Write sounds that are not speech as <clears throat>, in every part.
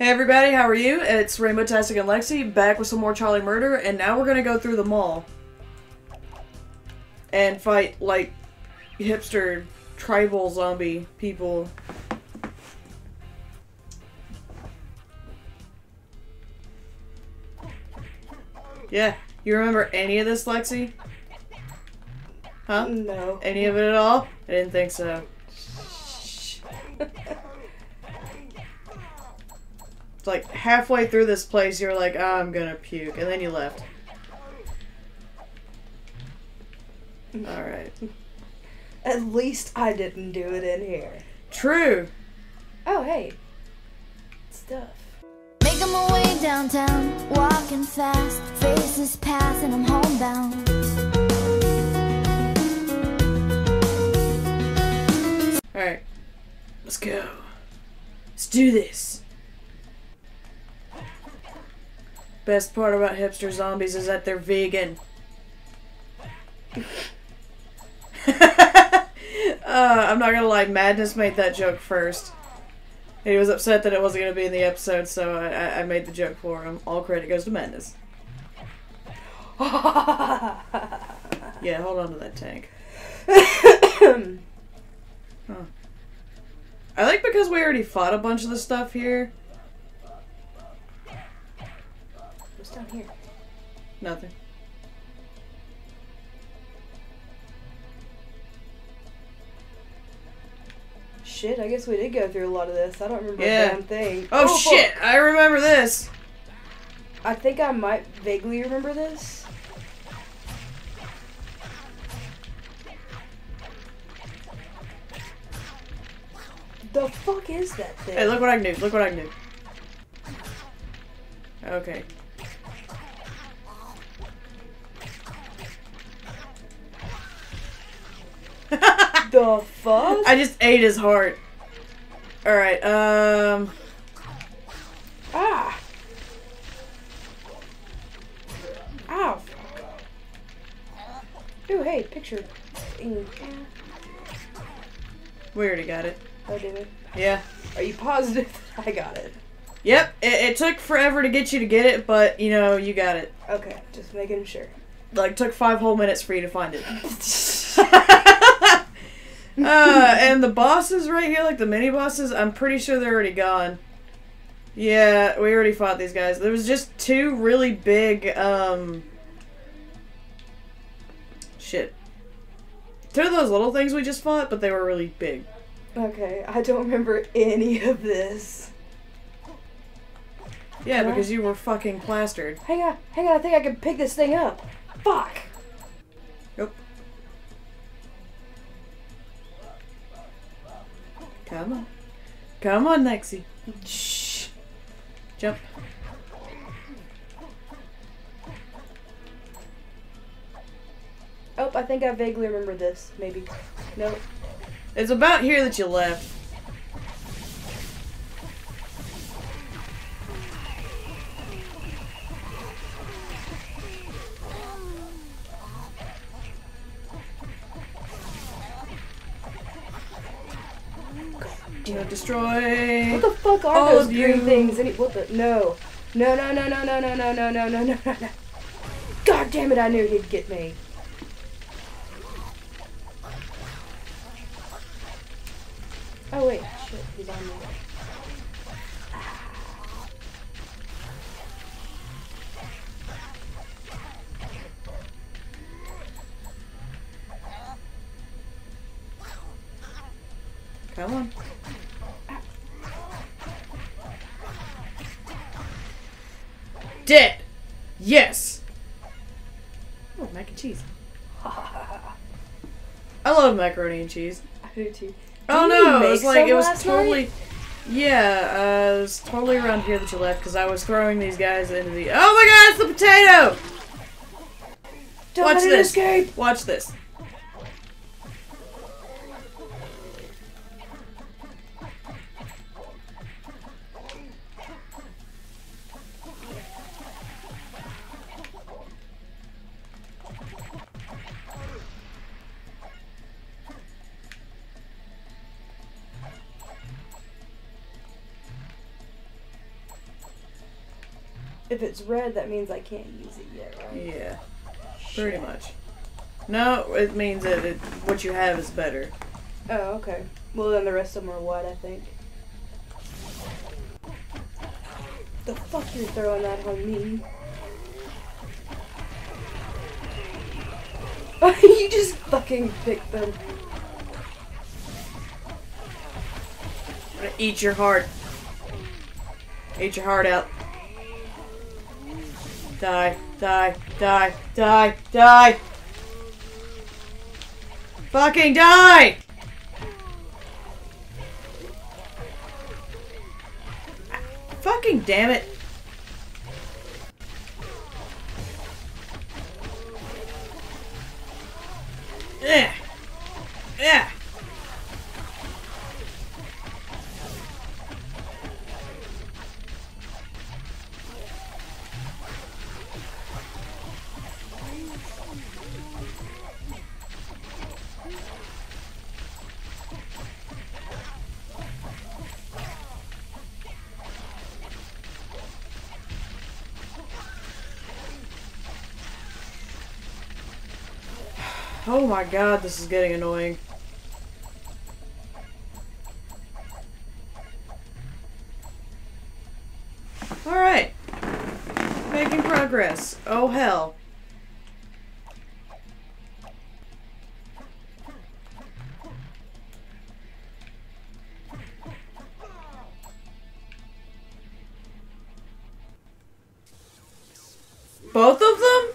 Hey everybody, how are you? It's Rainbow Tastic and Lexi, back with some more Charlie Murder, and now we're gonna go through the mall. And fight, like, hipster, tribal zombie people. Yeah, you remember any of this, Lexi? Huh? No. Any of it at all? I didn't think so. <laughs> It's like halfway through this place, you're like, oh, I'm gonna puke, and then you left. Alright. At least I didn't do it in here. True! Oh, hey. Stuff. Making my way downtown, walking fast, faces pass and I'm homebound. Alright. Let's go. Let's do this. Best part about hipster zombies is that they're vegan. <laughs> uh, I'm not gonna lie, Madness made that joke first. He was upset that it wasn't gonna be in the episode, so I, I, made the joke for him. All credit goes to Madness. <laughs> Yeah, hold on to that tank. <coughs> Huh. I like because we already fought a bunch of the stuff here. What's down here? Nothing. Shit, I guess we did go through a lot of this. I don't remember Yeah. a damn thing. Oh, oh shit! fuck. I remember this. I think I might vaguely remember this. The fuck is that thing? Hey, look what I can do. Look what I can do. Okay. The fuck? I just ate his heart. Alright, um. Ah! Ow! Ooh, hey, picture. thing. We already got it. Oh, did we? Yeah. Are you positive that <laughs> I got it? Yep, it, it took forever to get you to get it, but, you know, you got it. Okay, just making sure. Like, took five whole minutes for you to find it. <laughs> uh, and the bosses right here, like the mini bosses, I'm pretty sure they're already gone. Yeah, we already fought these guys. There was just two really big, um... Shit. Two of those little things we just fought, but they were really big. Okay, I don't remember any of this. Yeah, because you were fucking plastered. Hang on, hang on, I think I can pick this thing up. Fuck! Come on. Come on, Nexie. Shh. Jump. Oh, I think I vaguely remember this. Maybe. Nope. It's about here that you left. You know, destroy. What the fuck are All those green things? Any what the no. No no no no no no no no no no no no no. God damn it, I knew he'd get me. Oh wait, shit, he's on me. Come on. Dead. Yes. Oh, mac and cheese. <laughs> I love macaroni and cheese. I do too. Oh no, it was like it was totally. night? Yeah, uh, it was totally around here that you left because I was throwing these guys into the. Oh my god, it's the potato! Don't Watch let it this. escape. Watch this. If it's red, that means I can't use it yet, right? Yeah, pretty much. No, it means that it, what you have is better. Oh, okay. Well, then the rest of them are white, I think. The fuck you're throwing that on me? <laughs> you just fucking picked them. I'm gonna eat your heart. Eat your heart out. Die, die, die, die, die. Fucking die! Fucking damn it. Yeah. Yeah. Oh my god, this is getting annoying. Alright. Making progress. Oh hell. Both of them?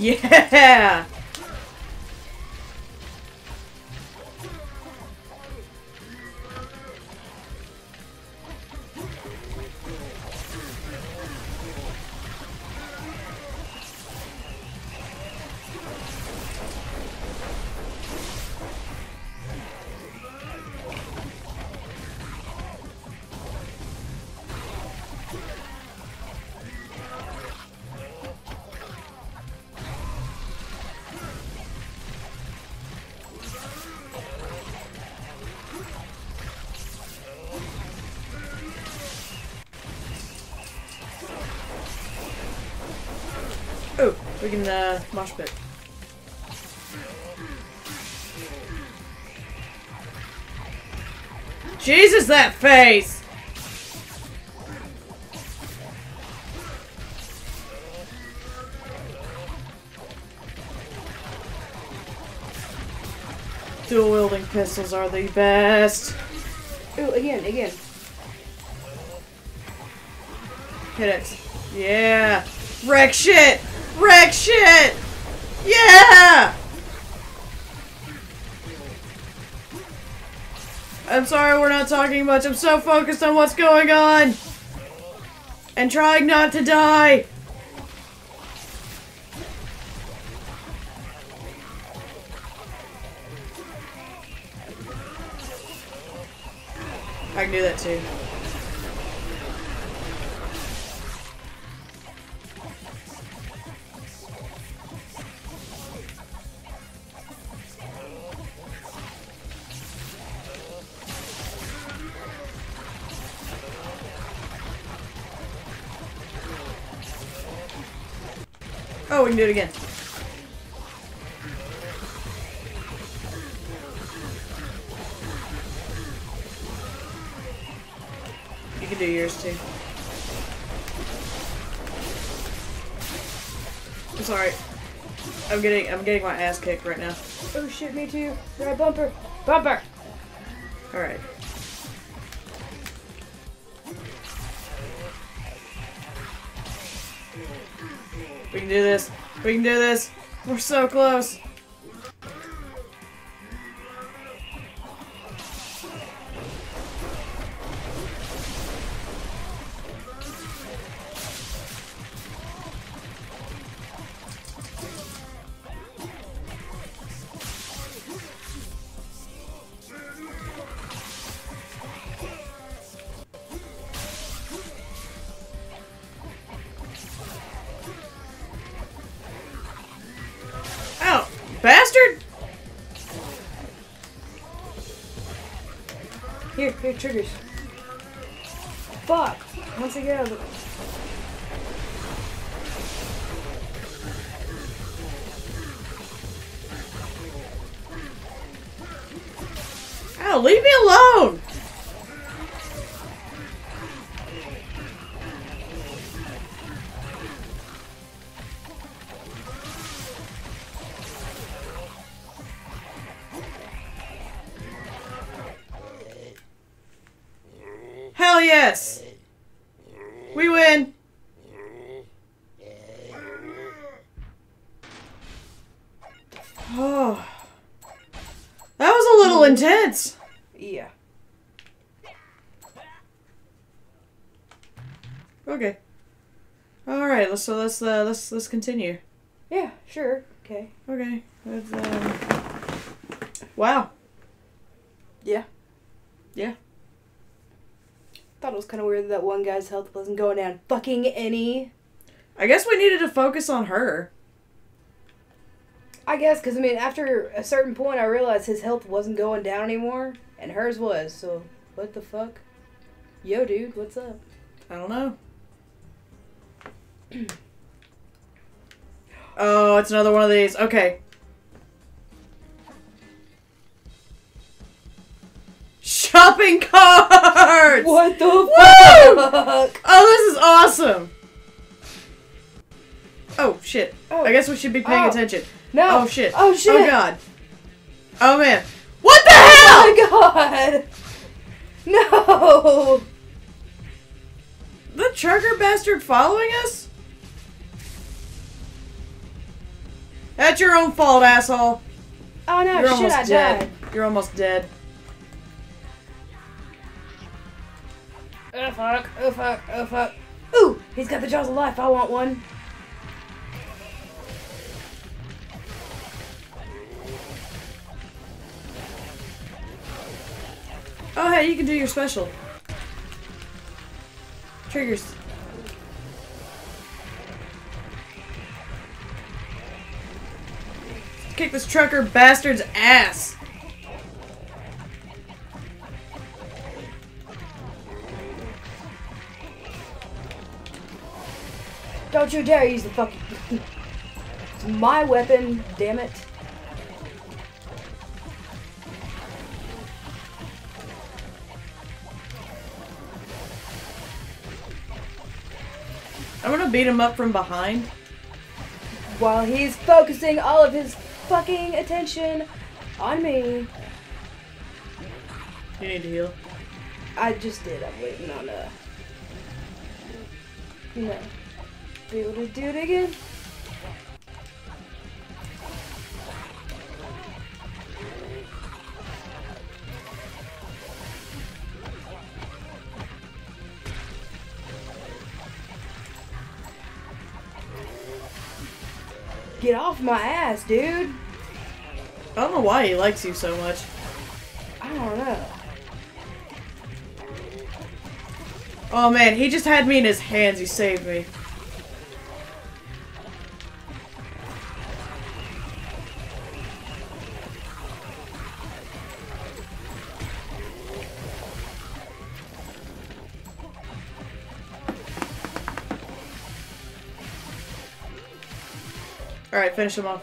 Yeah! We can uh, mosh pit. Jesus, that face! Dual wielding pistols are the best. Ooh, again, again. Hit it. Yeah. Wreck shit! Wreck shit! Yeah! I'm sorry we're not talking much. I'm so focused on what's going on. And trying not to die. I can do that too. Oh, we can do it again. You can do yours too. I'm sorry. I'm getting I'm getting my ass kicked right now. Oh shit, me too. Right bumper. Bumper! Alright. We can do this. We can do this. We're so close. Okay, triggers. Fuck. Once again. Ow, leave me alone! Oh. That was a little intense. Yeah. Okay. All right. So let's uh, let's let's continue. Yeah, sure. Okay. Okay. Um... Wow. Yeah. Yeah. Thought it was kind of weird that that one guy's health wasn't going down fucking any. I guess we needed to focus on her. I guess because I mean, after a certain point, I realized his health wasn't going down anymore, and hers was. So what the fuck? Yo, dude, what's up? I don't know. <clears throat> oh, it's another one of these. Okay. Shopping carts. What the Woo! fuck? Oh, this is awesome. Oh shit. Oh. I guess we should be paying Oh. attention. No. Oh shit. Oh shit. Oh god. Oh man. What the oh, hell? Oh my god. No. The trucker bastard following us? That's your own fault, asshole. Oh no, You're shit, almost I dead. died. You're almost dead. Oh fuck, oh fuck, oh fuck. Ooh, he's got the jaws of life. I want one. Oh hey, you can do your special. Triggers. Kick this trucker bastard's ass. Don't you dare use the fucking. it's <laughs> my weapon, damn it. Beat him up from behind. While he's focusing all of his fucking attention on me. You need to heal. I just did. I'm waiting on a. You know. Be able to do it again. Off my ass, dude. I don't know why he likes you so much. I don't know. Oh man, he just had me in his hands. He saved me. Finish him off.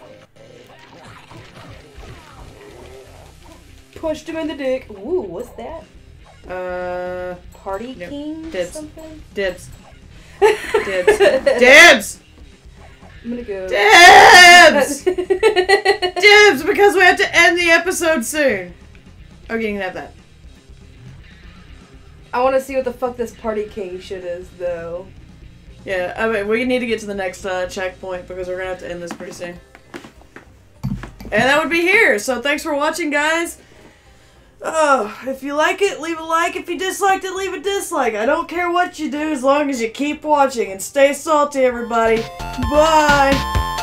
Pushed him in the dick. Ooh, what's that? Uh, Party. King? Dibs. Something? dibs. <laughs> Dibs. Dibs! I'm gonna go. Dibs! <laughs> Dibs, because we have to end the episode soon. Okay, you can have that. I want to see what the fuck this Party King shit is, though. Yeah, I mean, we need to get to the next uh, checkpoint because we're gonna have to end this pretty soon. And that would be here. So thanks for watching, guys. Oh, if you like it, leave a like. If you disliked it, leave a dislike. I don't care what you do as long as you keep watching and stay salty, everybody. Bye.